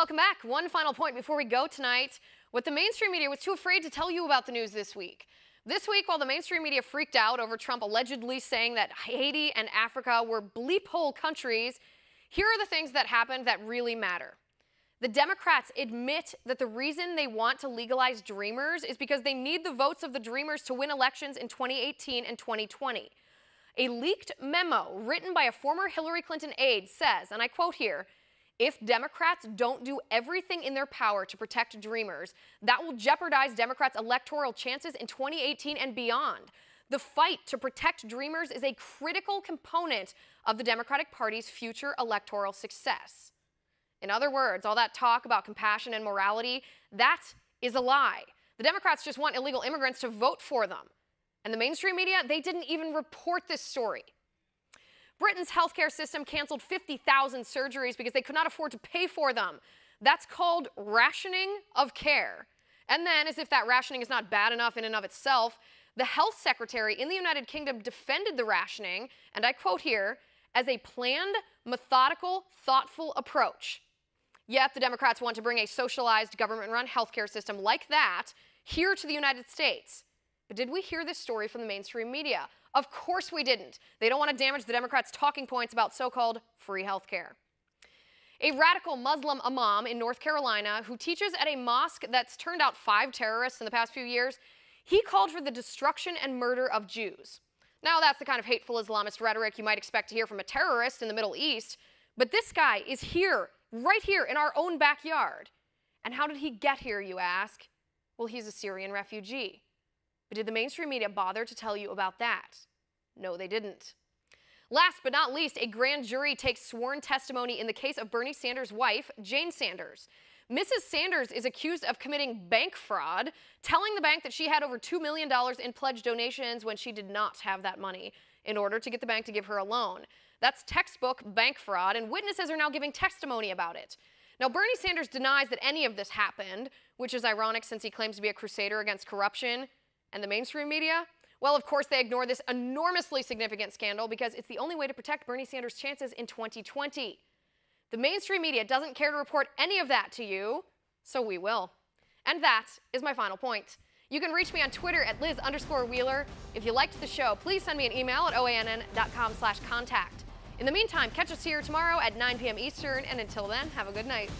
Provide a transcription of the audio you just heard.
welcome back. One final point before we go tonight. What the mainstream media was too afraid to tell you about the news this week. This week, while the mainstream media freaked out over Trump allegedly saying that Haiti and Africa were bleep hole countries, here are the things that happened that really matter. The Democrats admit that the reason they want to legalize Dreamers is because they need the votes of the Dreamers to win elections in 2018 and 2020. A leaked memo written by a former Hillary Clinton aide says, and I quote here, if Democrats don't do everything in their power to protect Dreamers, that will jeopardize Democrats' electoral chances in 2018 and beyond. The fight to protect Dreamers is a critical component of the Democratic Party's future electoral success. In other words, all that talk about compassion and morality, that is a lie. The Democrats just want illegal immigrants to vote for them. And the mainstream media, they didn't even report this story. Britain's healthcare system canceled 50,000 surgeries because they could not afford to pay for them. That's called rationing of care. And then, as if that rationing is not bad enough in and of itself, the health secretary in the United Kingdom defended the rationing, and I quote here, as a planned, methodical, thoughtful approach. Yet the Democrats want to bring a socialized government run healthcare system like that here to the United States. But did we hear this story from the mainstream media? Of course we didn't. They don't want to damage the Democrats' talking points about so called free health care. A radical Muslim imam in North Carolina who teaches at a mosque that's turned out five terrorists in the past few years, he called for the destruction and murder of Jews. Now, that's the kind of hateful Islamist rhetoric you might expect to hear from a terrorist in the Middle East, but this guy is here, right here in our own backyard. And how did he get here, you ask? Well, he's a Syrian refugee. But did the mainstream media bother to tell you about that? No, they didn't. Last but not least, a grand jury takes sworn testimony in the case of Bernie Sanders' wife, Jane Sanders. Mrs. Sanders is accused of committing bank fraud, telling the bank that she had over $2 million in pledged donations when she did not have that money in order to get the bank to give her a loan. That's textbook bank fraud, and witnesses are now giving testimony about it. Now, Bernie Sanders denies that any of this happened, which is ironic since he claims to be a crusader against corruption. And the mainstream media? Well, of course, they ignore this enormously significant scandal because it's the only way to protect Bernie Sanders' chances in 2020. The mainstream media doesn't care to report any of that to you, so we will. And that is my final point. You can reach me on Twitter at Liz underscore Wheeler. If you liked the show, please send me an email at oann.com slash contact. In the meantime, catch us here tomorrow at 9 p.m. Eastern, and until then, have a good night.